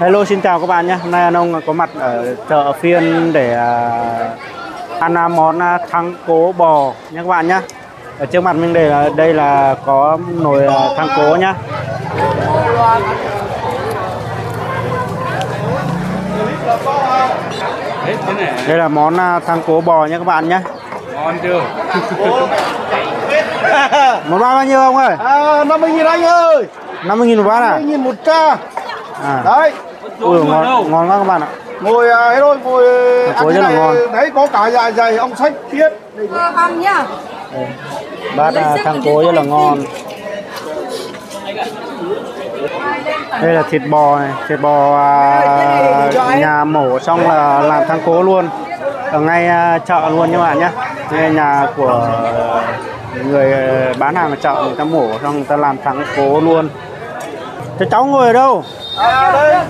Hello xin chào các bạn nhé. Hôm nay anh ông có mặt ở chợ phiên để à, ăn à, món à, thắng cố bò nhé các bạn nhé. Ở trước mặt mình đây là đây là có nồi thắng cố này Đây là món thắng cố bò nhé các bạn nhé. ngon chưa? Một bao nhiêu ông ơi? À, 50 nghìn anh ơi 50 000 một bát à? 50 nghìn một ca à. Đấy Ui, ngon, ngon quá các bạn ạ. Ngồi à, ấy thôi ngồi Thằng ăn cuối cái rất là này, ngon. Đấy có cả dạ dày ông sách biết Ăn nhá. Bát à, thắng cố rất là ngon. Đây là thịt bò này, thịt bò à, nhà mổ xong là làm thắng cố luôn. Ở ngay à, chợ luôn nha các bạn nhé. Ngay nhà của người à, bán hàng ở chợ người ta mổ xong người ta làm thắng cố luôn. Thế cháu ngồi ở đâu? À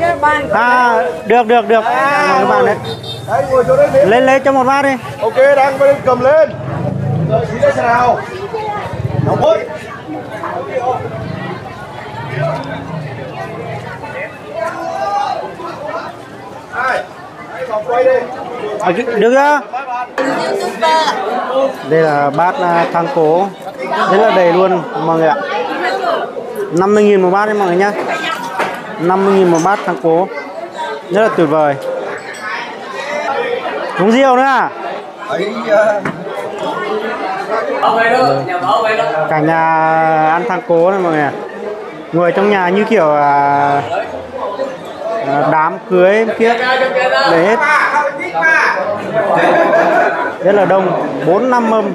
À, được được. Được. Mời các bạn đấy. Lên lấy cho một bát đi. Ok đang cầm lên. Xem nào. Nóng đi. À, được chưa? Đây là bát à, thang cố. Rất là đầy luôn mọi người ạ. 50.000 một bát đấy mọi người nhá 50.000 một bát thắng cố. Rất là tuyệt vời. Uống rượu nữa à? Ấy Cả nhà ăn thắng cố này mọi người người trong nhà như kiểu à, à đám cưới kiếp Để hết. Rất là đông. 4 năm mâm.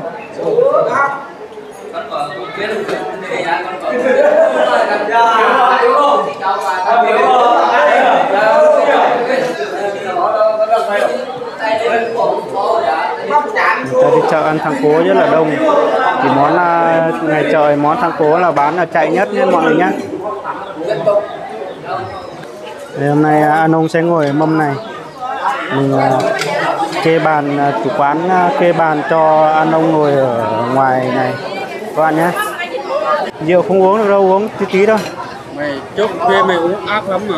Ta đi chợ ăn thang cố rất là đông. Thì món là, ngày trời món thang cố là bán là chạy nhất nhé mọi người nhé. Thì hôm nay à, anh ông sẽ ngồi ở mâm này. Mình à, kê bàn à, chủ quán kê bàn cho anh ông ngồi ở ngoài này. Các bạn nhé. Rượu không uống được đâu uống tí tí thôi. Mày chốc khuya mày uống ác lắm mà.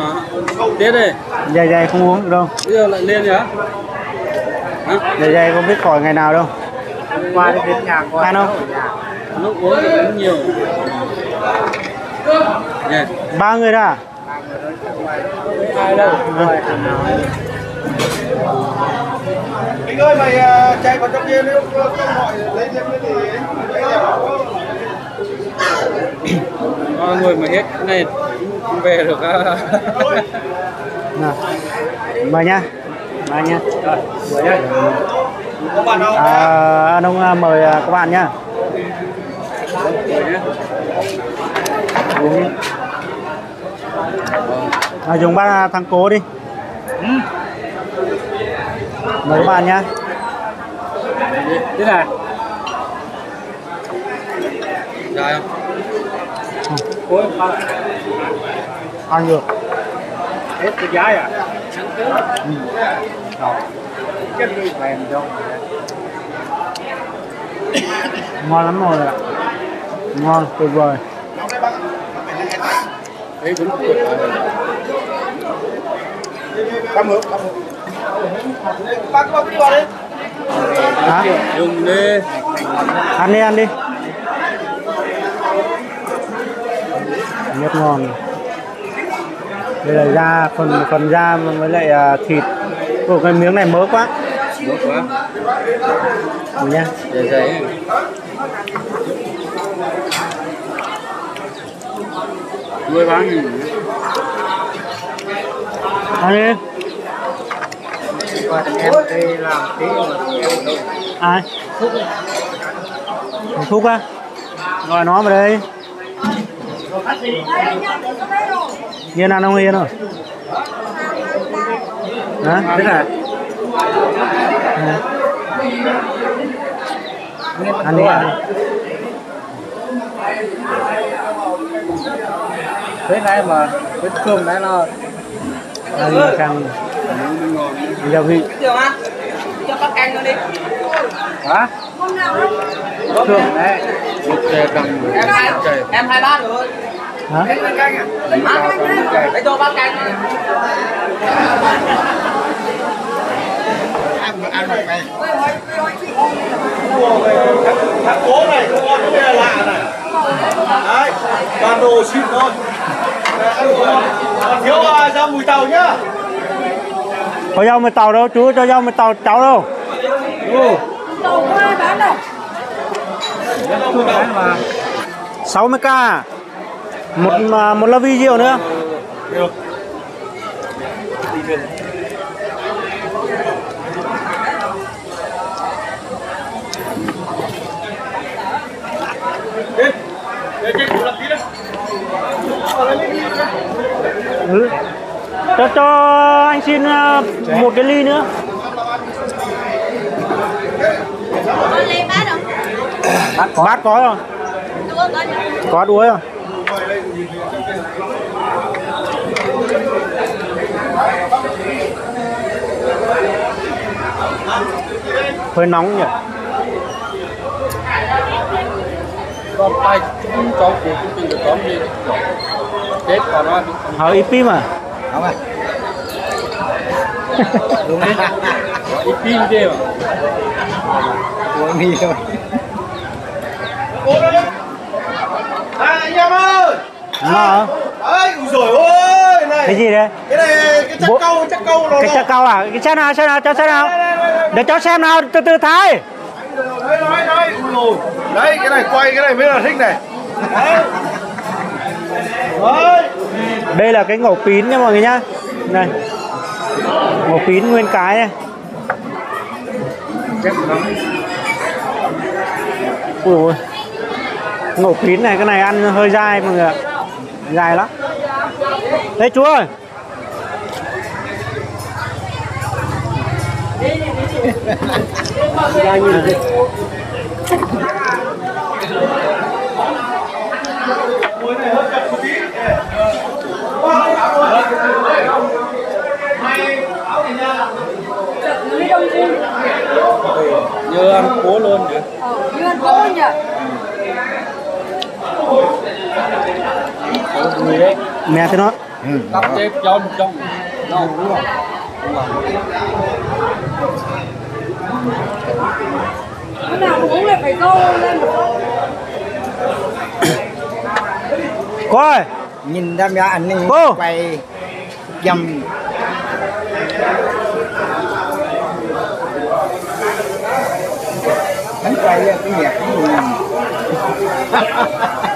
Tiết đi. Dày dày không uống được đâu. Bây giờ lại lên nhá Hả? Dày dày không biết khỏi ngày nào đâu. Qua đi đến nhà qua Ăn không? Nước uống thì uống nhiều. Nè. Ba người đã à? Ai đâu? Minh ơi mày à, chạy vào trong kia nếu không gọi lấy thêm cái gì ấy. Lấy. Mọi người mà hết này không về được á Nào. Mời nha Mời nha Rồi, mời nhá à, Anh ông à, mời à, các bạn nhá Uống. À, dùng bát thang cố đi Mời các bạn nhá Thế này Dài không? Ăn được hết cái giá à? Cho Ngon lắm rồi ạ Ngon, tuyệt vời Đấy cũng tuyệt vời Cảm ơn, cảm ơn. Bác bác đi vào đi. Hả? Dùng đi Ăn đi, ăn đi Rất ngon. Đây là da, phần phần da với lại à, thịt. Ủa, cái miếng này mỡ quá. Tốt quá. Nhìn nha Dày dày Nuôi bán gì Ăn đi. Em đi làm tí Ai? Thằng Thúc á? Gọi nó vào đây Hiền ăn không Hiền rồi? Hả? Thế Hả? Ăn đi, ăn đi Thế này mà Cái cơm này là Ăn đi, càng ngon gia vị cho bác canh nó đi. Hả? Cơm đấy em hai bát rồi. Hả? Lấy cho bác canh. thằng cố này không ngon cái này lạ này. Đấy toàn đồ xịn thôi ăn còn thiếu à, rau mùi tàu nhá. Có rau mì tàu đâu chú cho rau mì tàu cháu đâu. Tàu có ai bán đâu? 60 k à? Một mà- một la vi rượu nữa đấy. ừ. cho cho anh xin ờ, một cái ly nữa bát không? bát có rồi có đuối rồi hơi nóng nhỉ con tay chúng cháu của chúng mình được tóm đi chết còn nó hơi ít pin mà ít pin kia mà Cố lên. À, anh em ơi. Nó Đấy, dồi ôi, này. cái gì đấy Cái này, cái chắc câu, chắc câu nó cái chắc cao à? Cái xem nào xem nào cho xem nào. Để cho xem nào từ từ thái Đấy, đấy, đấy, ui. Đấy, cái này quay cái này mới là thích này. Đấy. Đấy. đây là cái ngổ pín nha mọi người nhá. Này. Ngổ pín nguyên cái này. Ui ôi. Ngổ pín này cái này ăn hơi dai mọi người ạ dài lắm. Đấy chú ơi. Như ăn cố luôn được Ờ, như ăn có nhỉ? Đấy mẹ thế nó cắp chết cho một trong nó đúng không Cái nào uống lại phải câu lên ơi. Nhìn đam gia anh ấy Cô. quay dầm. Hắn quay cái nhạc cái gì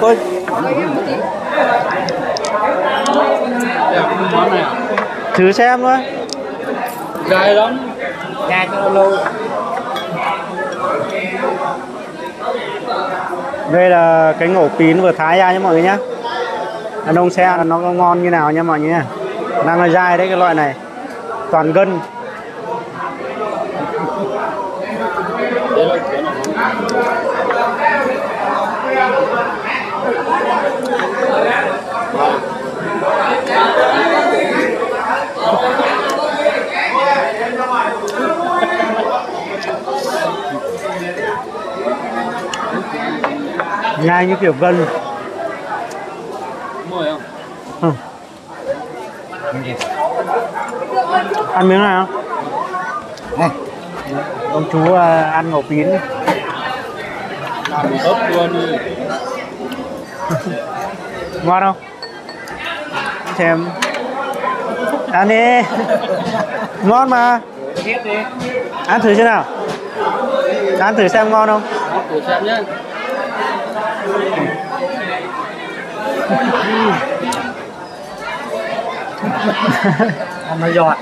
à? thử xem thôi. Dài lắm. Ra cho lâu. Đây là cái ngổ pín vừa thái ra nha mọi người nhá. Ăn đông xe là nó có ngon như nào nha mọi người nhá. Đang là dai đấy cái loại này. Toàn gân nhai như kiểu gân mồi không? Ừ. ăn miếng này không? Này. Ông chú à, ăn ngổ pín làm ớt luôn đi. Ngon không? Xem. Ăn đi. Ngon mà. Ăn thử xem nào. Ăn thử xem ngon không? Thử xem nhé ăn nó giọt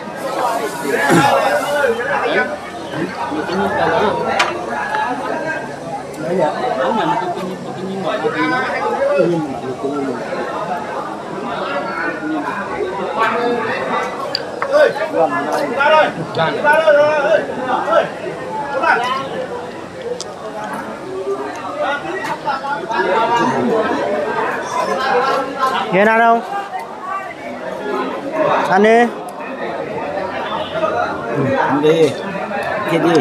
đấy là đúng là một cái một cái nhìn gọi là gì nó Ơi, ra đây. Gan. Ra đây, ra đây, ơi. Ơi. Come on. Hiền ăn không? Ăn đi. Ăn đi. Kia đi.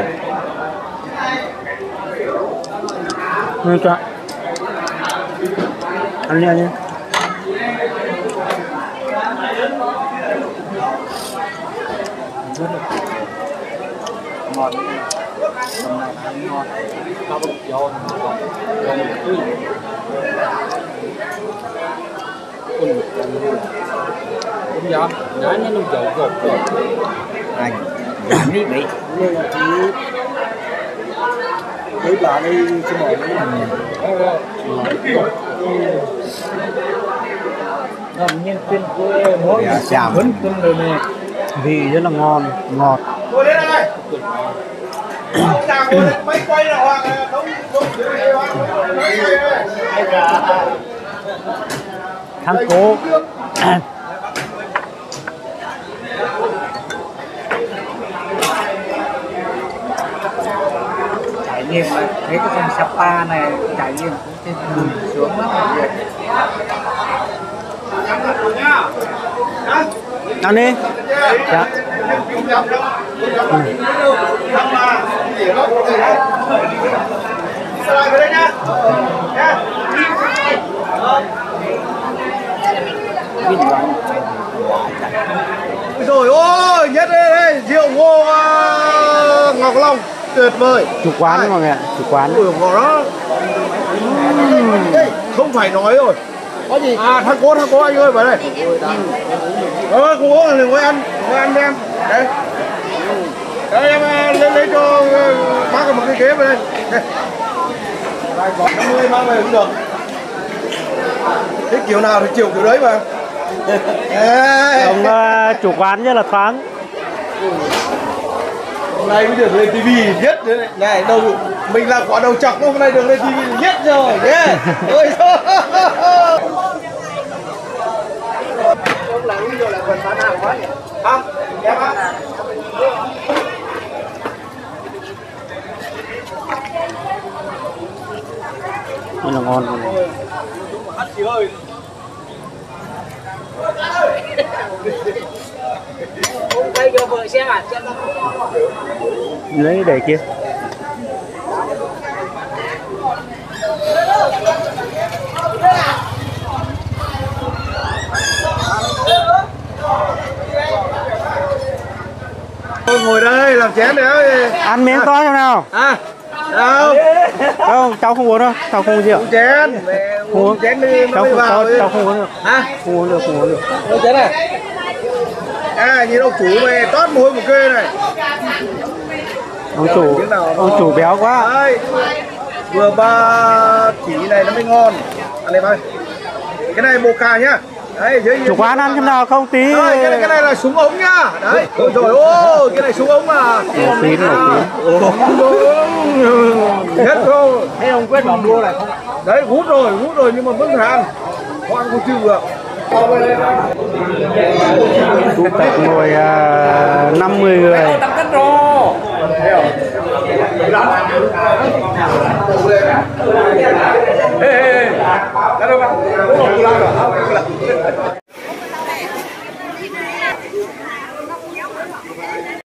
Được chưa? ăn đi ăn đi. Ngon hôm nay ăn ngon tao bực giòn giòn một tươi con cũng dám nãy nó nó dầu gọt rồi, anh giảm đi bị bà đây cho mọi người nó gọt mỗi giảm vẫn cân rồi nè vị rất là ngon ngọt Ngồi lên đây. Ông nào ngồi lên máy quay là Hoàng không không thắng cố. Trải nghiệm. Thấy cái con Sapa này trải nghiệm cũng trên đường xuống lắm mọi người ăn đi. Dạ Rồi ôi, nhất đây đây, rượu ngô à, Ngọc Long tuyệt vời. chủ quán mọi người ạ chủ quán Ui, ngọt đó. Ừm, Không phải nói rồi. Có gì? À, thằng cố, thằng cố anh ơi, vào đây. Uống thì ngồi ăn, ngồi ăn em. Đấy. Đấy, em à, lấy, lấy cho bác một cái ghế vào đây. Đây. 50 mang về cũng được. Thích kiểu nào thì chiều kiểu đấy mà. Ông ờ, chủ quán rất là thoáng hôm nay mới được lên tivi nhất đấy này. đâu mình là quả đầu chọc hôm nay được lên tivi nhất rồi nhé ôi ông là bây giờ là phần bán hàng quá nhỉ không nó là ngon luôn. người. hát chị ơi đây cho à lấy để kia Thôi ngồi đây làm chén nữa ăn miếng to cho nào. À đâu? Không cháu không uống đâu cháu không uống rượu. Uống chén. Mẹ uống chén đi cháu không vào cháu, cháu không uống được. Hả? Không uống được không uống được. Uống chén này. À nhìn ông chủ mày toát mồ hôi một kê này. Ông chủ ông chủ béo quá. Đấy. Vừa ba chỉ này nó mới ngon. Ăn đây bác. Cái này mocha nhá. Đấy, dưới chủ quán ăn cái nào không tí Đấy, cái này cái này là súng ống nhá. Đấy. Rồi rồi ô, cái này súng ống mà. nổ phí nổ phí Hết rồi. thấy ông quyết vòng đua này không Đấy, hút rồi, hút rồi nhưng mà vẫn phải ăn. Không chịu được. tụ tập ngồi uh, 50 người Hey, hey, hey. Ê, ê,